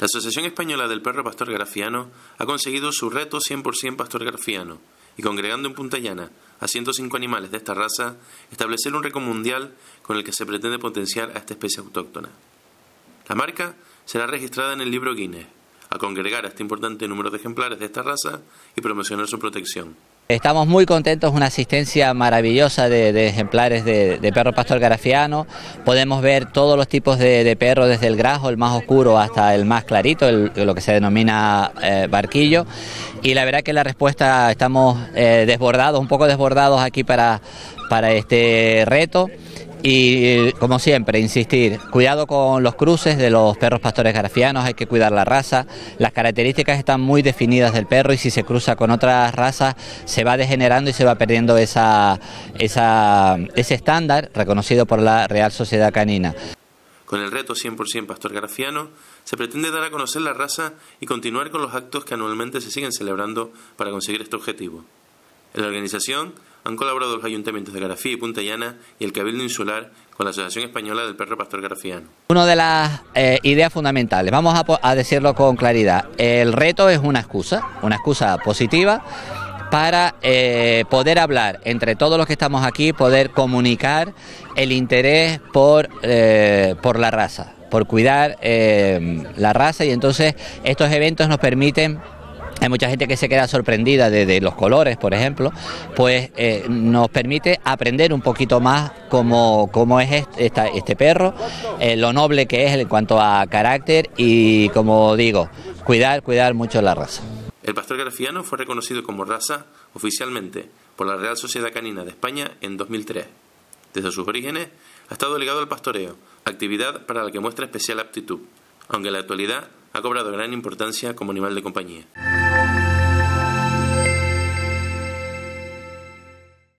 La Asociación Española del Perro Pastor Grafiano ha conseguido su reto 100% Pastor Grafiano y congregando en Punta Llana a 105 animales de esta raza, establecer un récord mundial con el que se pretende potenciar a esta especie autóctona. La marca será registrada en el libro Guinness, a congregar a este importante número de ejemplares de esta raza y promocionar su protección. Estamos muy contentos, una asistencia maravillosa de, ejemplares de, perro pastor garafiano. Podemos ver todos los tipos de, perros, desde el grajo, el más oscuro, hasta el más clarito, lo que se denomina eh, barquillo. Y la verdad que la respuesta estamos eh, desbordados, un poco desbordados aquí para, para este reto. Y como siempre, insistir, cuidado con los cruces de los perros pastores garafianos, hay que cuidar la raza, las características están muy definidas del perro y si se cruza con otras razas se va degenerando y se va perdiendo esa, ese estándar reconocido por la Real Sociedad Canina. Con el reto 100% Pastor Garafiano se pretende dar a conocer la raza y continuar con los actos que anualmente se siguen celebrando para conseguir este objetivo. En la organización han colaborado los ayuntamientos de Garafía y Punta Llana y el Cabildo Insular con la Asociación Española del Perro Pastor Garafiano. Una de las eh, ideas fundamentales, vamos a, decirlo con claridad, el reto es una excusa, una excusa positiva para eh, poder hablar entre todos los que estamos aquí, poder comunicar el interés por, eh, por la raza, por cuidar la raza y entonces estos eventos nos permiten hay mucha gente que se queda sorprendida de, los colores, por ejemplo, pues eh, nos permite aprender un poquito más cómo, es este, perro, eh, lo noble que es en cuanto a carácter y, como digo, cuidar, cuidar mucho la raza. El pastor grafiano fue reconocido como raza oficialmente por la Real Sociedad Canina de España en 2003. Desde sus orígenes ha estado ligado al pastoreo, actividad para la que muestra especial aptitud, aunque en la actualidad ha cobrado gran importancia como animal de compañía.